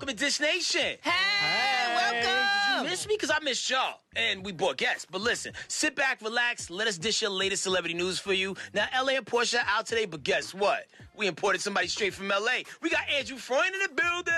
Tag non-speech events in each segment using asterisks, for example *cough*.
what's up, y'all? Welcome to Dish Nation. Hey, welcome. Did you miss me? Because I missed y'all. And we bought guests. But listen, sit back, relax, let us dish your latest celebrity news for you. Now, LA and Porsha out today, but guess what? We imported somebody straight from LA. We got Andrew Freund in the building.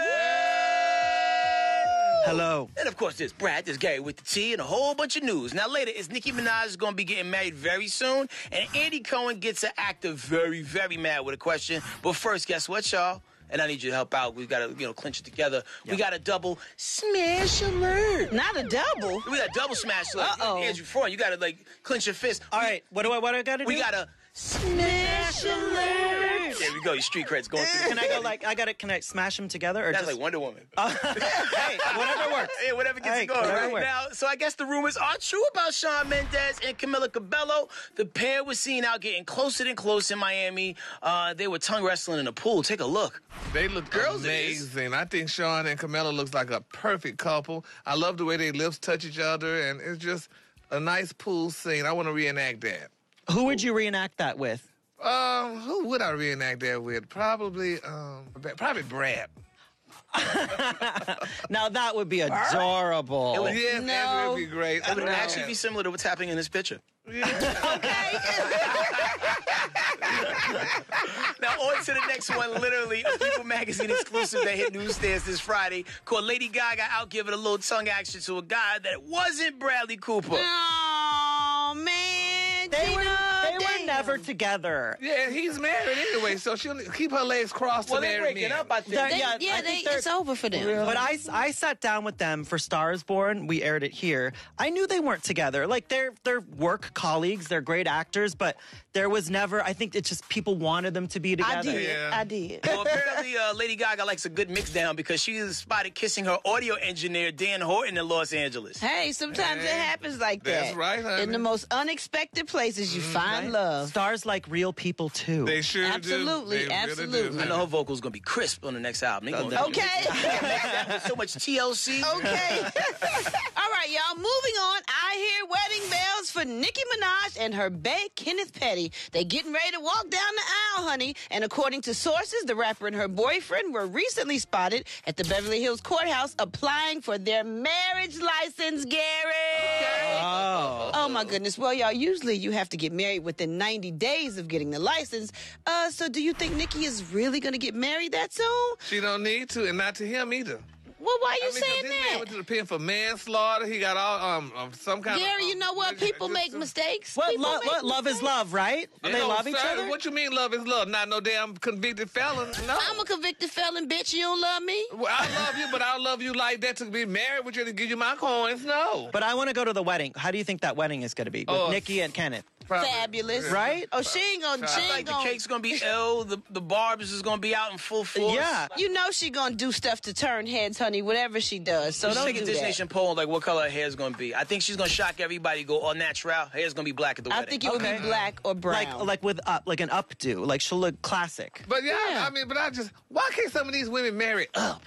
Hello. And of course, there's Brat, there's Gary with the T, and a whole bunch of news. Now, later, is Nicki Minaj is going to be getting married very soon, and Andy Cohen gets an actor very, very mad with a question. But first, guess what, y'all? And I need you to help out. We got to, you know, clinch it together. We got a double smash alert. Not a double. We got a double smash alert. Uh-oh. Andrew Freund, you got to like clinch your fist. All right, what do I what do I got to do? We got a smash alert. *laughs* There we go. Your street cred's going through. Can I go like I got to can I smash them together or That's just like Wonder Woman. *laughs* hey whatever works. Yeah, whatever gets Hey, it going whatever right works. now. So I guess the rumors are true about Shawn Mendes and Camila Cabello. The pair was seen out getting closer and closer in Miami. Uh, they were tongue wrestling in a pool. Take a look. They look Girls, amazing. I think Shawn and Camila looks like a perfect couple. I love the way their lips touch each other, and it's just a nice pool scene. I want to reenact that. Who would you reenact that with? Um, who would I reenact that with? Probably, um, probably Brat. *laughs* Now that would be adorable. would- Yes, No. that would be great. It would actually be similar to what's happening in this picture. Yeah. *laughs* Okay. *laughs* Now on to the next one. Literally, a People Magazine exclusive that hit newsstands this Friday called Lady Gaga out giving a little tongue action to a guy that wasn't Bradley Cooper. oh man, they were Gina, they were damn. never together. Yeah, he's married anyway, so she'll keep her legs crossed Well, to they're marry breaking men. up, I think. They're- They, yeah, yeah, I they, think they're- it's over for them. But I, I sat down with them for Stars Born. We aired it here. I knew they weren't together. Like they're they're work colleagues. They're great actors, but there was never. I think it's just people wanted them to be together. I did. Yeah. I did. Well, apparently, uh, Lady Gaga likes a good mix down because she is spotted kissing her audio engineer Dan Horton in Los Angeles. Hey, sometimes it happens like that's that. right, honey. In the most unexpected places, you find love. Stars like real people too. They sure Absolutely, do. They absolutely. Really do. I know her vocal's gonna be crisp on the next album. They gonna Okay. *laughs* so much TLC. Okay. *laughs* All right, y'all. Moving on. I hear wedding bells for Nicki Minaj and her bae Kenneth Petty. They getting ready to walk down the aisle, honey. And according to sources, the rapper and her boyfriend were recently spotted at the Beverly Hills courthouse applying for their marriage license, Gary. oh. Oh my goodness. Well, y'all, usually you have to get married within 90 days of getting the license. Uh, so do you think Nicki is really gonna get married that soon? She don't need to, and not to him either. Well, why are you I mean, 'cause saying this man went to the pen for manslaughter. He got all um, um some kind of. Gary, you um, know what? People just- make mistakes. What, People lo- make what love is love, right? You they know, love each sir, other. What you mean love is love? Not no damn convicted felon. No. I'm a convicted felon, bitch. You don't love me? Well, I love you, but I don't love you like that to be married with you to give you my coins. No. But I want to go to the wedding. How do you think that wedding is going to be with Oh, Nicki and Kenneth? Probably. Fabulous. Right? Oh, she ain't gonna, she I ain't think the gonna. cake's gonna be ill. The the Barbz is gonna be out in full force. Yeah. You know she gonna do stuff to turn heads, honey, whatever she does. So Let's don't take a do Dish that. Nation poll on like what color her hair is gonna be. I think she's gonna shock everybody. Go all natural. Hair's gonna be black at the I wedding. think it would be black or brown. Like like with up like an updo. Like she'll look classic. But yeah, Yeah. I mean, but I just why can't some of these women marry up?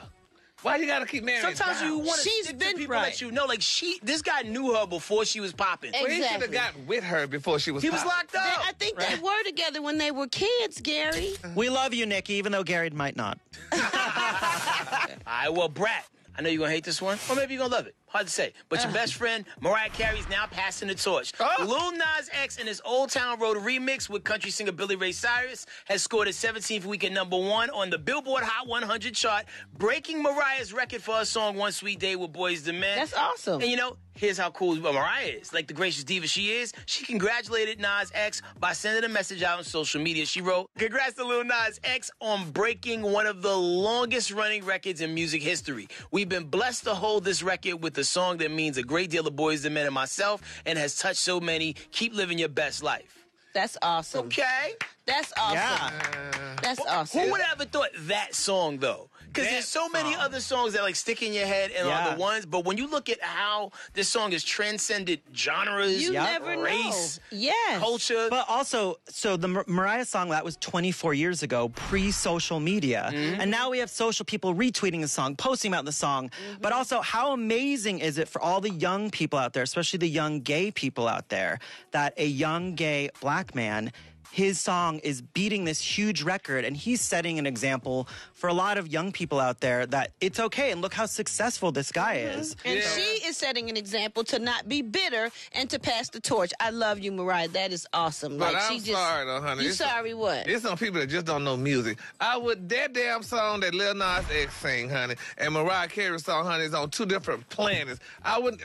Why you gotta keep marrying? Sometimes you want to She's stick been people right. that you know. Like she, this guy knew her before she was popping. Ex- Well, he should Exactly. have got with her before she was. He was popping. locked They- up. I think they were together when they were kids, Gary. *laughs* We love you, Nicki, even though Gary might not. *laughs* *laughs* I well, Brat, I know you're gonna hate this one, or maybe you're gonna love it. Hard to say. But your ah. best friend, Mariah Carey's now passing the torch. Oh. Lil Nas X and his Old Town Road remix with country singer Billy Ray Cyrus has scored its 17th week at number one on the Billboard Hot 100 chart, breaking Mariah's record for her song One Sweet Day with Boyz II Men. That's awesome. And you know, here's how cool Mariah is. Like the gracious diva she is, she congratulated Nas X by sending a message out on social media. She wrote, Congrats to Lil Nas X on breaking one of the longest running records in music history. We've been blessed to hold this record with a song that means a great deal of Boyz II Men and myself and has touched so many. Keep living your best life. That's awesome. Okay? That's awesome. Yeah. That's awesome. Who would have ever thought that song though? Because there's so many song. other songs that like stick in your head and Yeah. are the ones. But when you look at how this song has transcended genres, You Yeah. never race, know. Yes. culture. But also, so the Mar- Mariah song that was 24 years ago, pre-social media, mm-hmm. and now we have social people retweeting the song, posting about the song. Mm-hmm. But also, how amazing is it for all the young people out there, especially the young gay people out there, that a young gay black man his song is beating this huge record and he's setting an example for a lot of young people out there that it's okay and look how successful this guy mm-hmm. is. And Yeah. she is setting an example to not be bitter and to pass the torch. I love you, Mariah. That is awesome. But like I'm she just sorry though, honey. You It's- sorry what? There's some people that just don't know music. I would that damn song that Lil Nas X sing, honey, and Mariah Carey song, honey, is on two different planets. I wouldn't.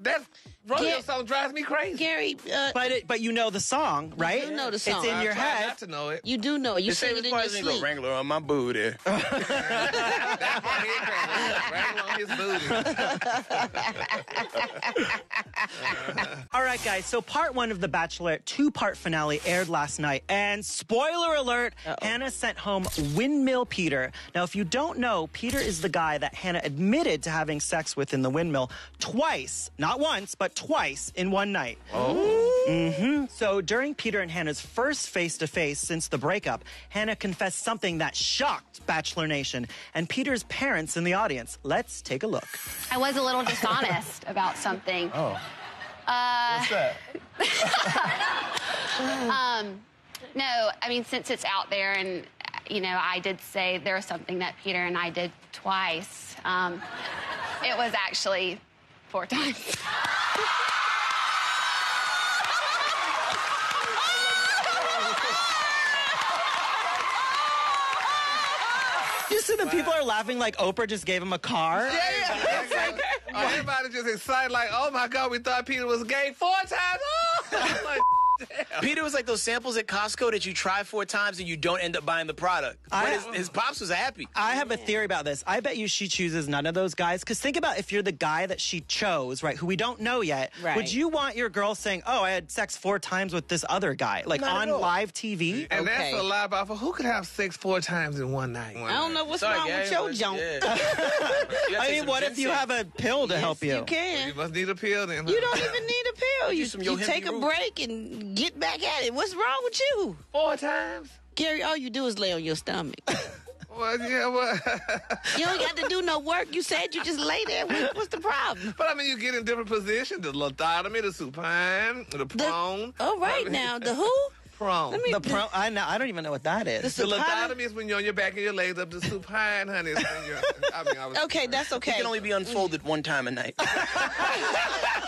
That rodeo Yeah. song drives me crazy. Gary, uh, But it, but you know the song, right? do know the song. It's in I your try head. not to know it. you do know it. You The sing it in your as go sleep. Wrangler on my booty. That's my head crazy. Wrangler on his booty. All right, guys. So part one of the Bachelorette two-part finale aired last night, and spoiler alert: Hannah sent home Windmill Peter. Now, if you don't know, Peter is the guy that Hannah admitted to having sex with in the windmill twice, not once, but twice in one night. Oh. Mm-hmm. So during Peter and Hannah's first face-to-face since the breakup, Hannah confessed something that shocked Bachelor Nation and Peter's parents in the audience. Let's take a look. I was a little dishonest *laughs* about something. Oh. What's that? *laughs* Um, no, I mean, since it's out there, and you know, I did say there was something that Peter and I did twice. Um, it was actually four times. You see the people are laughing like Oprah just gave him a car. It's like, oh, everybody just excited, like, oh my God, we thought Peter was gay four times. Oh! I'm like, Peter was like those samples at Costco that you try four times and you don't end up buying the product. But I- his, his pops was happy. I have a theory about this. I bet you she chooses none of those guys. Because think about if you're the guy that she chose, right, who we don't know yet. Right. Would you want your girl saying, "Oh, I had sex four times with this other guy," like Not on live TV? and Okay. that's a lie about who could have sex four times in one night. I don't know what's Sorry, wrong Gary, with your but- junk. yeah. *laughs* You I mean, some what if you have a pill to help you? You can. You must need a pill then. huh? You don't even need a pill. *laughs* You, some you take a root. break and get back at it. What's wrong with you? four times. Gary, all you do is lay on your stomach. *laughs* Well, yeah, well, you don't got to do no work. You said you just lay there. What- What's the problem? but I mean, you get in different positions: the lithotomy, the supine, the prone. All right now, the *laughs* who? prone. Me- The pro, I know. I don't even know what that is. The the lithotomy is when you're on your back and your legs up. The supine, honey, is when you're. I mean, I was. Okay, that's okay. It can only be unfolded one time a night. *laughs*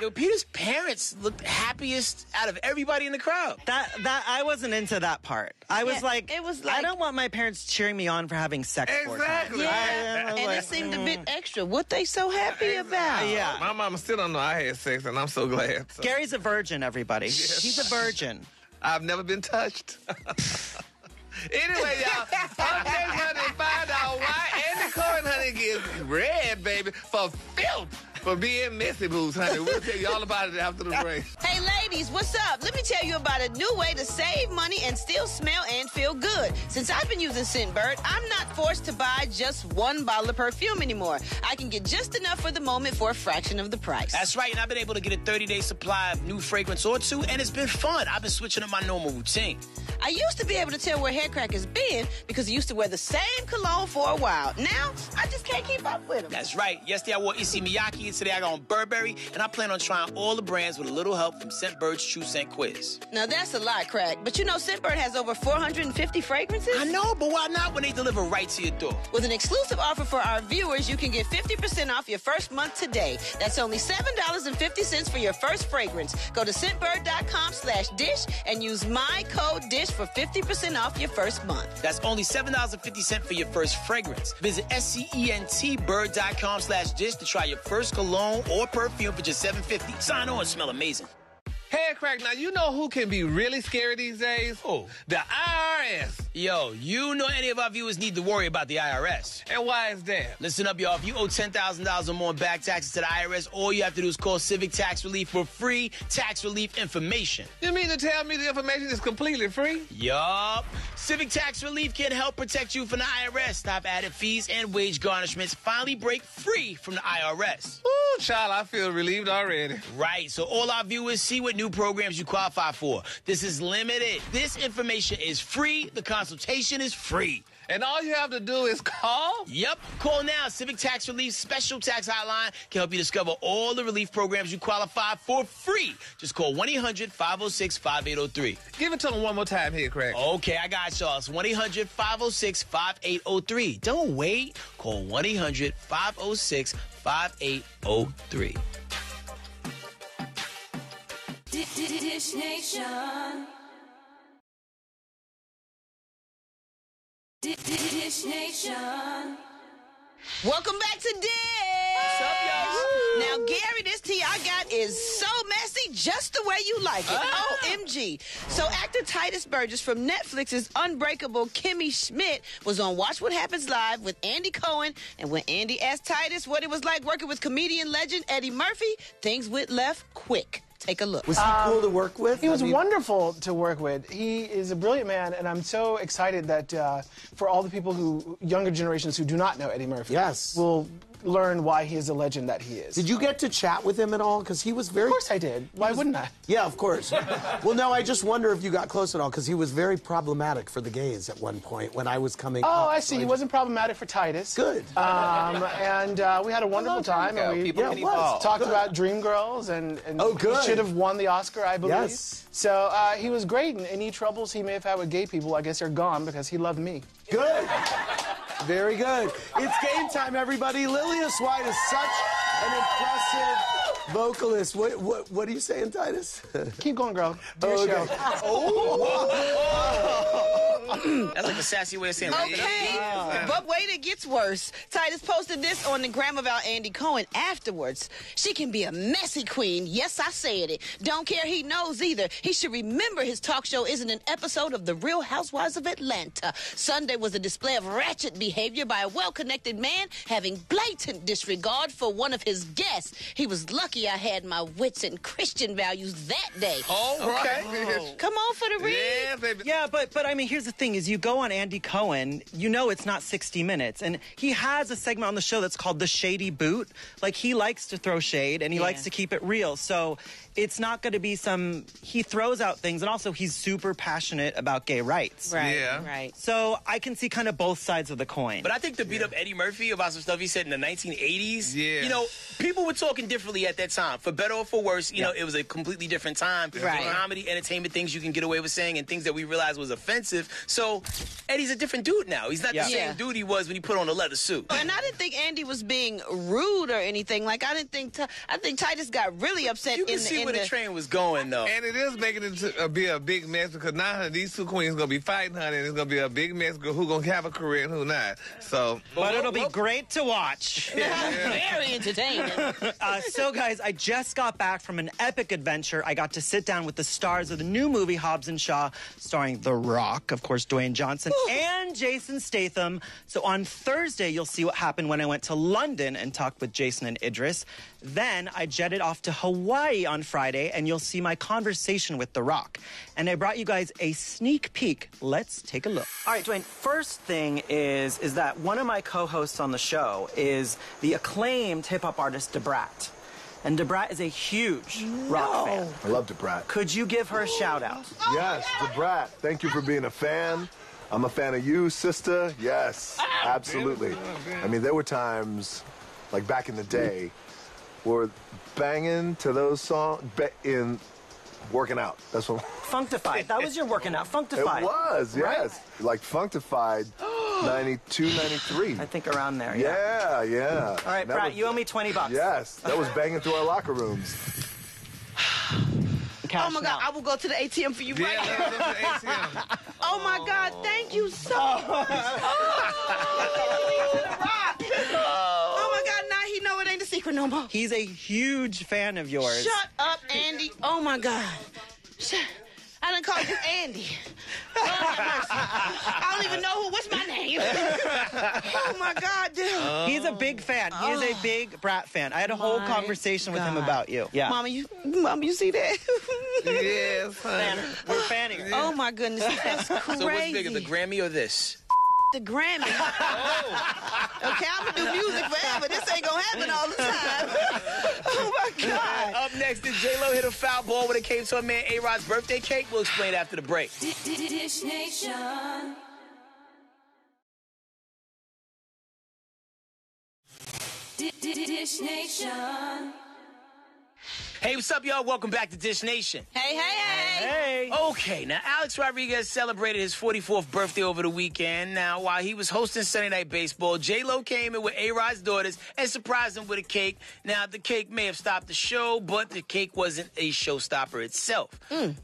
Yo, Peter's parents looked happiest out of everybody in the crowd. That that I wasn't into that part. I was Yeah, like, it was like, I like- don't want my parents cheering me on for having sex. four times. Exactly. yeah, I was and like, it seemed a mm. bit extra. What they so happy about? Yeah. My mama still don't know I had sex, and I'm so glad. So. Gary's a virgin. Everybody, he's a virgin. I've never been touched. *laughs* anyway, y'all, I'm just gonna find out why Andy Cohen, honey, gets red, baby, for filth for being messy boots, honey. We'll tell you all about it after the break. Hey, ladies, what's up? Let me tell you about a new way to save money and still smell and feel good. Since I've been using Scentbird, I'm not forced to buy just one bottle of perfume anymore. I can get just enough for the moment for a fraction of the price. That's right, and I've been able to get a 30 day supply of new fragrance or two, and it's been fun. I've been switching up my normal routine. I used to be able to tell where Headkrack has been because I used to wear the same cologne for a while. Now, I just can't keep up with them. That's right. Yesterday I wore Issey Miyake, and today I got on Burberry, and I plan on trying all the brands with a little help from Scentbird's True Scent Quiz. Now, that's a lot, Craig. But you know, Scentbird has over 450 fragrances? I know, but why not when they deliver right to your door? With an exclusive offer for our viewers, you can get 50% off your first month today. That's only $7.50 for your first fragrance. Go to scentbird.com slash dish and use my code DISH for 50% off your first month. That's only $7.50 for your first fragrance. Visit scentbird.com slash dish to try your first cologne or perfume for just $7.50. Sign on and smell amazing. Headkrack. Now you know who can be really scary these days? Who? The IRS. Yo, you know any of our viewers need to worry about the IRS. And why is that? Listen up, y'all. If you owe $10,000 or more in back taxes to the IRS, all you have to do is call Civic Tax Relief for free tax relief information. You mean to tell me the information is completely free? Yup. Civic Tax Relief can help protect you from the IRS. Stop added fees and wage garnishments. Finally break free from the IRS. Ooh, child, I feel relieved already. Right, so all our viewers see what new programs you qualify for. This is limited. This information is free. The consultation is free. And all you have to do is call. Yep. Call now. Civic Tax Relief Special Tax Hotline can help you discover all the relief programs you qualify for free. Just call 1 800 506 5803. Give it to them one more time here, Craig. Okay, I got y'all. It's 1 800 506 5803. Don't wait. Call 1 800 506 5803. Dish Nation. Dish Nation. Welcome back to Dish. What's up, y'all? Now, Gary, this tea I got is so messy, just the way you like it. Ah. OMG. So, actor Tituss Burgess from Netflix's Unbreakable Kimmy Schmidt was on Watch What Happens Live with Andy Cohen. And when Andy asked Tituss what it was like working with comedian legend Eddie Murphy, things went left quick. Take a look. Was he cool to work with? He was I mean, wonderful to work with. He is a brilliant man, and I'm so excited that uh, for all the people who, younger generations who do not know Eddie Murphy, Yes. will learn why he is a legend that he is. Did you get to chat with him at all? Because he was very. Of course I did. Why wouldn't I? Yeah, of course. well, no, I just wonder if you got close at all because he was very problematic for the gays at one point when I was coming. Oh, up. I see. He wasn't problematic for Tituss. Good. Um, and uh, we had a wonderful time. And we People Yeah, can it was. evolve. talked Good. about Dreamgirls, and, and Oh, good. he should have won the Oscar, I believe. Yes. So uh, he was great, and any troubles he may have had with gay people, I guess are gone because he loved me. Good. Very good. It's game time, everybody. Lillias White is such an impressive vocalist. What, what, what are you saying, Tituss? Keep going, girl. Do oh, your Okay. show. Oh, Mm. That's like a sassy way of saying it. Okay, but wait, it gets worse. Tituss posted this on the gram about Andy Cohen afterwards. She can be a messy queen. Yes, I said it. Don't care he knows either. He should remember his talk show isn't an episode of The Real Housewives of Atlanta. Sunday was a display of ratchet behavior by a well-connected man having blatant disregard for one of his guests. He was lucky I had my wits and Christian values that day. Oh, All right. Come on for the read. Yeah, baby. Yeah, but but I mean, here's the thing: is you go on Andy Cohen, you know it's not 60 minutes, and he has a segment on the show that's called the Shady Boot. Like he likes to throw shade, and he Yeah. likes to keep it real. So it's not going to be some. He throws out things, and also he's super passionate about gay rights. Right, Yeah. right. So I can see kind of both sides of the coin. But I think to beat up Eddie Murphy about some stuff he said in the 1980s, Yeah. you know, people were talking differently at that time. For better or for worse, you know, it was a completely different time. Right. For comedy, entertainment, things you can get away with saying and things that we realized was offensive. So Eddie's a different dude now. He's not Yeah. the same Yeah. dude he was when he put on a leather suit. And I didn't think Andy was being rude or anything. Like I didn't think. Ti- I think Tituss got really upset. You can in the, see in where the, the train was going, though. And it is making it to uh, be a big mess because now honey, these two queens are gonna be fighting, honey, and it's gonna be a big mess. Who gonna have a career and who not? So, but it'll be great to watch. *laughs* very entertaining. *laughs* Uh, so, guys, I just got back from an epic adventure. I got to sit down with the stars of the new movie Hobbs and Shaw, starring The Rock, of course, Dwayne Johnson, and Jason Statham. So, on Thursday, you'll see what happened when I went to London and talked with Jason and Idris. Then I jetted off to Hawaii on Friday, and you'll see my conversation with The Rock. And I brought you guys a sneak peek. Let's take a look. All right, Dwayne. First thing is is that one of my co-hosts on the show is the acclaimed hip hop artist Da Brat. And Da Brat is a huge rock fan. I love Da Brat. Could you give her a shout out? Oh, yes, Da Brat. Thank you for being a fan. I'm a fan of you, sister. Yes, ah, absolutely. I mean, there were times, like back in the day, where banging to those songs in working out. That's what *laughs* Funkdafied. That was your working out. Funkdafied. it was. Yes, like Funkdafied, *gasps* 92, 93. I think around there. Yeah. Yeah, yeah. All right, Da Brat, was- you owe me 20 bucks. Yes, that was *laughs* banging through our locker rooms. *sighs* Cash Oh my God! I will go to the ATM for you right now. let's go to the ATM. *laughs* Oh my God! Thank you so much. Oh my God! Now he know it ain't a secret no more. He's a huge fan of yours. Shut up, Andy. Oh my God. Shut. I didn't call you Andy. Lord. I don't even know who. What's my name? *laughs* oh my God, dude. He's a big fan. He is a oh. big Brat fan. I had a whole My conversation with him about you. Yeah. Mama, you, Mama, you see that? yes, honey. We're fanning her. oh my goodness, that's crazy. *laughs* so what's bigger, the Grammy or this? the Grammy. oh. Okay, I'm gonna do music forever. This ain't gonna happen all the time. *laughs* oh my God. Up next, is J Lo hit a foul ball when it came to a man A Rod's birthday cake? We'll explain after the break. Dish Nation. Dish Nation. Hey, what's up, y'all? Welcome back to Dish Nation. Hey, hey, hey. Hey. Okay, now Alex Rodriguez celebrated his 44th birthday over the weekend. Now, while he was hosting Sunday Night Baseball, J Lo came in with A Rod's daughters and surprised him with a cake. Now, the cake may have stopped the show, but the cake wasn't a showstopper itself.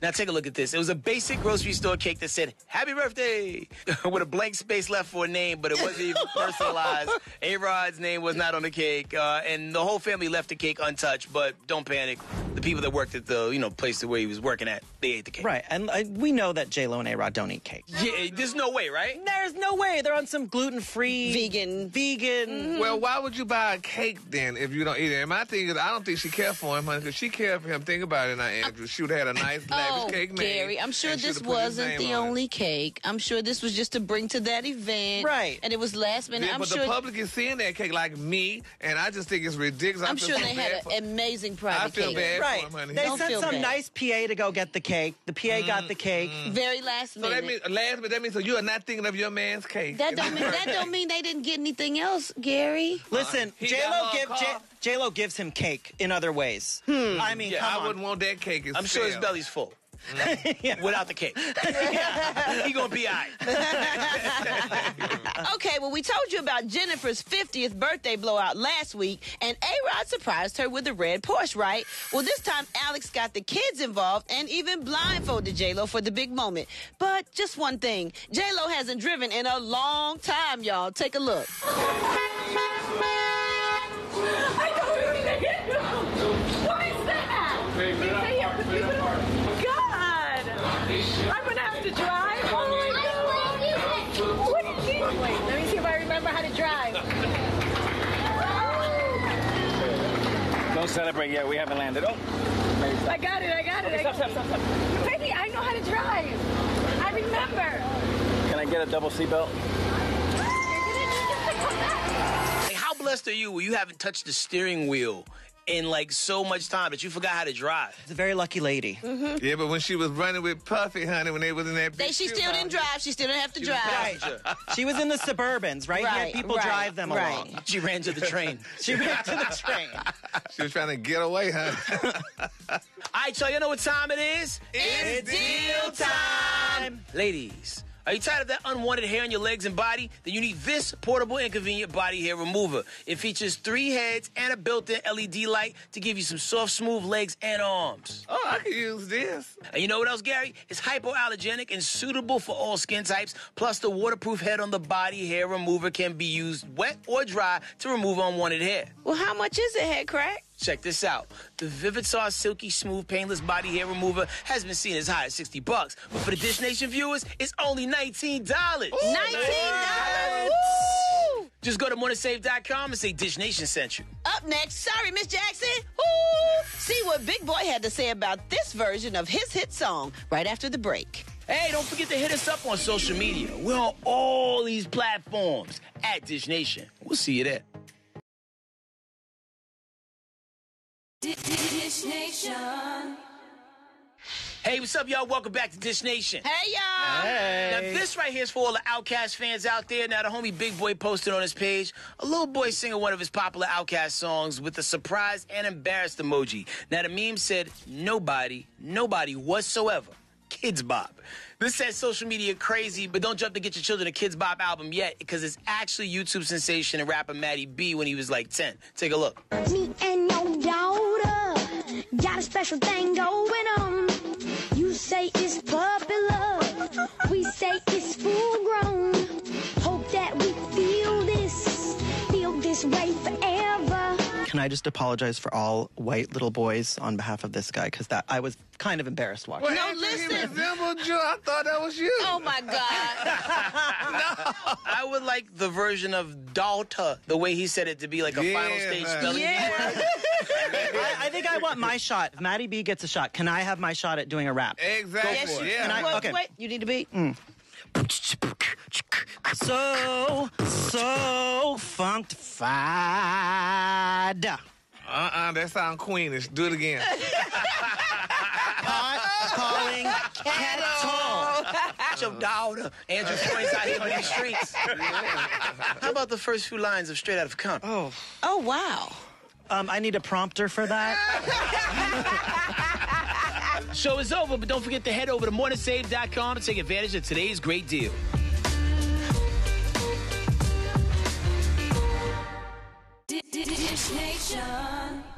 Now, take a look at this. It was a basic grocery store cake that said "Happy Birthday" *laughs* with a blank space left for a name, but it wasn't even *laughs* personalized. A Rod's name was not on the cake, uh, and the whole family left the cake untouched. But don't panic. The people that worked at the you know place where he was working at, they ate the cake. Right, and uh, we know that J Lo and A Rod don't eat cake. Yeah, there's no way, right? There's no way they're on some gluten free, Vegan. vegan. Well, why would you buy a cake then if you don't eat it? And my thing is, I don't think she cared for him, honey, because she cared for him. Think about it now, Andrew. She would have had a nice, lavish Oh, cake made. Gary, I'm sure this would've put his wasn't the on it. only cake. I'm sure this was just to bring to that event. Right. And it was last minute. Yeah, I'm but sure the public is seeing that cake like me, and I just think it's ridiculous. I I'm sure so they had an amazing private I feel cake. bad Right, for him, honey. they Don't sent some bad. nice PA to go get the cake. The PA got the mm, cake. Mm. Very last So that means last, but that means so you are not thinking of your man's cake. that don't mean that don't mean they didn't get anything else, Gary. Uh, Listen, He J got Lo her give car. J Lo gives him cake in other ways. Hmm. I mean, yeah, come I on. wouldn't want that cake. It's I'm sure his belly's full. *laughs* Without the cake. *laughs* he gonna be all right. *laughs* Okay, well, we told you about Jennifer's 50th birthday blowout last week, and A Rod surprised her with a red Porsche, right? Well, this time Alex got the kids involved and even blindfolded J Lo for the big moment. But just one thing J Lo hasn't driven in a long time, y'all. Take a look. Celebrate yet. We haven't landed. Oh, I got it. I got it. Stop, stop, stop, stop. Baby, I know how to drive. I remember. Can I get a double seatbelt? Like, how blessed are you where you haven't touched the steering wheel in like so much time that you forgot how to drive? It's a very lucky lady. Mm-hmm. Yeah, but when she was running with Puffy, honey, when they was in that They, she still didn't drive. She still didn't have to drive. Passenger. *laughs* She was in the Suburbans, right? Right, Here, people right, drive them right. along. *laughs* She ran to the train. *laughs* She ran to the train. She was trying to get away, honey. All right, y'all, you know what time it is? It's deal time. Ladies, are you tired of that unwanted hair on your legs and body? Then you need this portable and convenient body hair remover. It features three heads and a built-in LED light to give you some soft, smooth legs and arms. oh, I could use this. And you know what else, Gary? It's hypoallergenic and suitable for all skin types. Plus, the waterproof head on the body hair remover can be used wet or dry to remove unwanted hair. Well, how much is it, Headkrack? Check this out. The Vivid Vivitar Silky Smooth Painless Body Hair Remover has been seen as high as 60 bucks. But for the Dish Nation viewers, it's only $19. $19. Woo! Just go to morningsave.com and say Dish Nation sent you. Up next, sorry, Miss Jackson. Ooh, see what Big Boi had to say about this version of his hit song right after the break. Hey, don't forget to hit us up on social media. We're on all these platforms at Dish Nation. We'll see you there. Dish Nation. Hey, what's up, y'all? Welcome back to Dish Nation. Hey, y'all. Now, this right here is for all the OutKast fans out there. Now, the homie Big Boi posted on his page a little boy singing one of his popular OutKast songs with a surprised and embarrassed emoji. Now, the meme said, Nobody, nobody whatsoever. Kidz Bop. This says social media crazy, but don't jump to get your children a Kidz Bop album yet because it's actually YouTube sensation and rapper Matty B when he was like 10. Take a look. Me and your daughter got a special thing going on. You say it's popular, we say it's full grown. Can I just apologize for all white little boys on behalf of this guy? Because that I was kind of embarrassed watching. Well, No, Andrew, he listen. resembled you. I thought that was you. Oh, my God. *laughs* I would like the version of daughter, the way he said it to be like a final stage man. spelling. yeah. *laughs* I, I think I want my shot. If Matty B gets a shot, can I have my shot at doing a rap? Exactly. Yes, you yeah. Can I- Wait, okay. wait, you need to be. Mm. So, so Funkdafied. Uh-uh, that sound queenish. Do it again. Pot calling kettle. Watch your daughter. Andrew Coyne's out here on these streets. How about the first few lines of Straight Out of Compton? Oh. Oh, wow. Um, I need a prompter for that. *laughs* Show is over, but don't forget to head over to morningsave.com to take advantage of today's great deal. Nation.